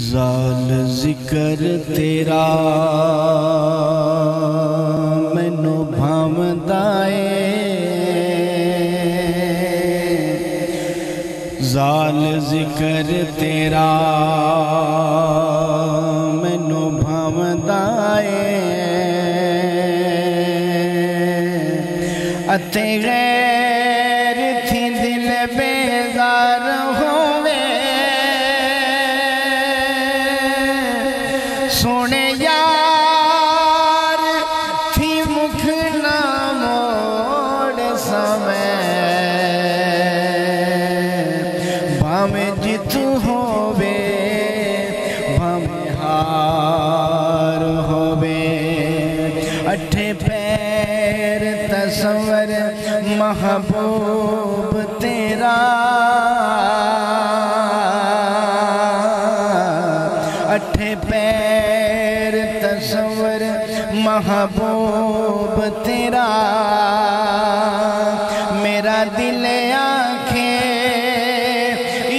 जाल ज़िक्र तेरा। मैनू भावदा जाल ज़िक्र तेरा। मैनू भावदा अते गैर थी दिल बे सोने यार, थी मुख ना समय। भावे जित होवे भावे हार होवे। अठे पैर तस्वर, महबूब तेरा पैर तस्वर महबूब तेरा। मेरा दिल आखे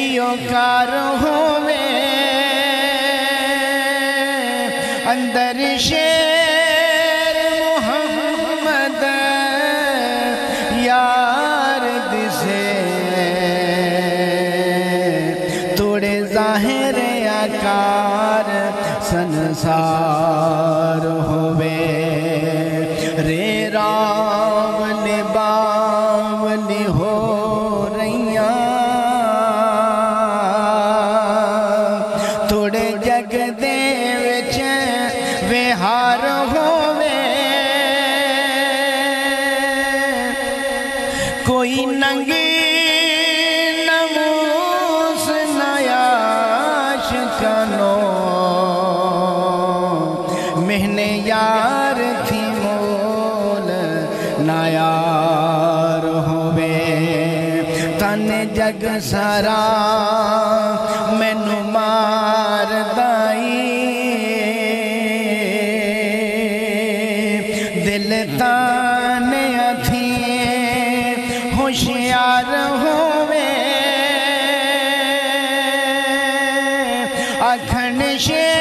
यो कार होवे। अंदर शेर मोहम्मद यार दिसे। तोड़े ज़ाहिर आकार संसार होवे। रे रावली बावली हो रैया। तोड़े जग दे विहार होवे। कोई नंगी महने यार थी मोल नायार होवे। तन जग सारा मैनू मार दाई। दिल ताने अथी होशियार होवे। अखन शेर